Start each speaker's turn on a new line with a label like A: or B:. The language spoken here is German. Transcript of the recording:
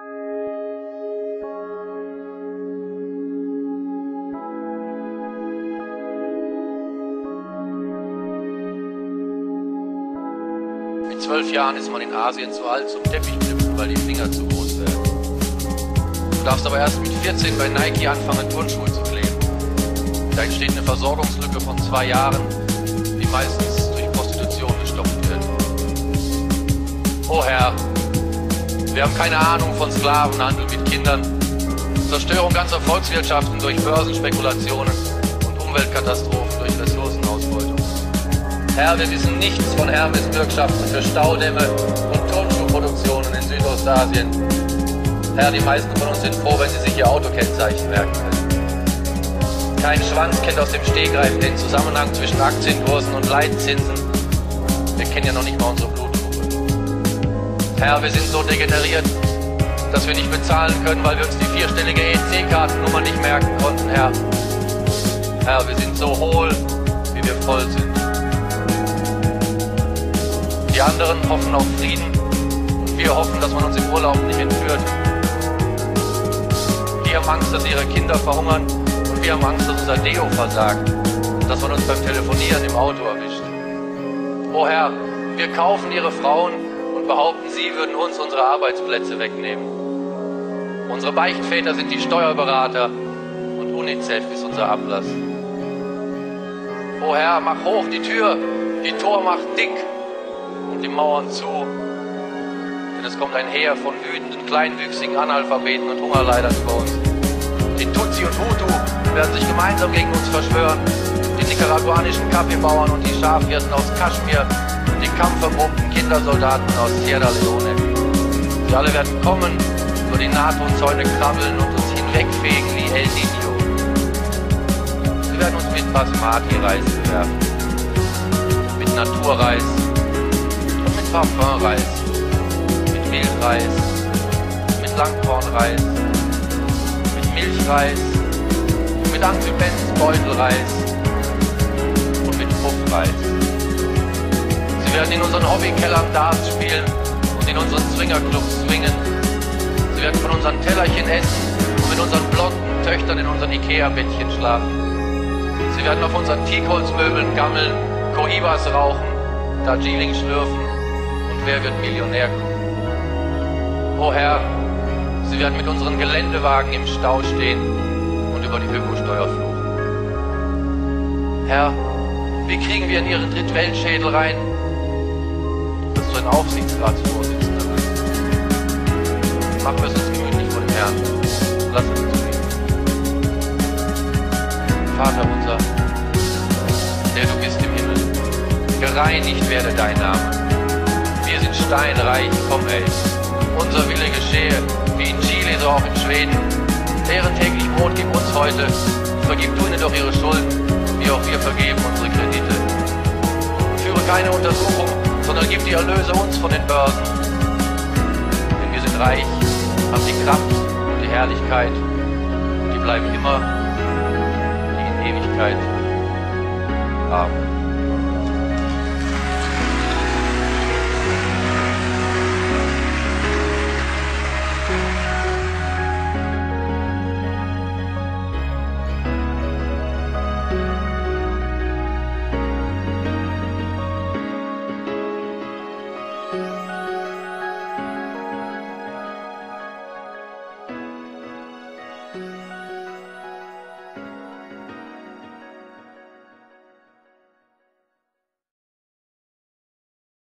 A: Mit zwölf Jahren ist man in Asien zu alt zum Teppichknüpfen, weil die Finger zu groß werden. Du darfst aber erst mit 14 bei Nike anfangen, Turnschuhe zu kleben. Da entsteht eine Versorgungslücke von zwei Jahren, die meistens durch Prostitution gestopft wird. Oh Herr, wir haben keine Ahnung von Sklavenhandel mit Kindern, Zerstörung ganzer Volkswirtschaften durch Börsenspekulationen und Umweltkatastrophen durch Ressourcenausbeutung. Herr, wir wissen nichts von Hermes-Bürgschaften für Staudämme und Turnschuhproduktionen in Südostasien. Herr, die meisten von uns sind froh, wenn sie sich ihr Autokennzeichen merken können. Kein Schwanz kennt aus dem Stegreif den Zusammenhang zwischen Aktienkursen und Leitzinsen. Wir kennen ja noch nicht mal unsere Blutgruppe. Herr, wir sind so degeneriert, dass wir nicht bezahlen können, weil wir uns die vierstellige EC-Kartennummer nicht merken konnten, Herr. Herr, wir sind so hohl, wie wir voll sind. Die anderen hoffen auf Frieden und wir hoffen, dass man uns im Urlaub nicht entführt. Die haben Angst, dass ihre Kinder verhungern und wir haben Angst, dass unser Deo versagt und dass man uns beim Telefonieren im Auto erwischt. O Herr, wir kaufen ihre Frauen behaupten, sie würden uns unsere Arbeitsplätze wegnehmen. Unsere Beichtväter sind die Steuerberater und UNICEF ist unser Ablass. O Herr, mach hoch die Tür, die Tor macht dick und die Mauern zu. Denn es kommt ein Heer von wütenden, kleinwüchsigen Analphabeten und Hungerleidern über uns. Die Tutsi und Hutu werden sich gemeinsam gegen uns verschwören. Die nicaraguanischen Kaffeebauern und die Schafhirten aus Kaschmir die kampferprobten Kindersoldaten aus Sierra Leone. Sie alle werden kommen, über die NATO-Zäune krabbeln und uns hinwegfegen wie El Nino. Sie werden uns mit Basmati-Reis bewerfen, mit Naturreis und mit Parfumreis, mit Milchreis, mit Langkornreis, mit Milchreis, mit Anglibens Beutelreis und mit Puffreis. Sie werden in unseren Hobbykellern Darts spielen und in unseren Swingerclubs swingen. Sie werden von unseren Tellerchen essen und mit unseren blonden Töchtern in unseren Ikea-Bettchen schlafen. Sie werden auf unseren Teakholzmöbeln gammeln, Cohibas rauchen, Darjeeling schlürfen und wer wird Millionär gucken. O Herr, Sie werden mit unseren Geländewagen im Stau stehen und über die Ökosteuer fluchen. Herr, wie kriegen wir in Ihren Drittweltschädel rein, Aufsichtsratsvorsitzender bist? Machen wir es uns gemütlich vor dem Herrn. Lass uns reden. Vater unser, der du bist im Himmel, gereinigt werde dein Name. Wir sind steinreich, komm ey. Unser Wille geschehe, wie in Chile, so auch in Schweden. Deren täglich Brot gib uns heute. Vergib du ihnen doch ihre Schulden, wie auch wir vergeben unsere Kredite. Führe keine Untersuchung, sondern gib die Erlöse uns von den Börsen. Denn wir sind reich, haben die Kraft und die Herrlichkeit. Die bleiben immer, die in Ewigkeit. Amen.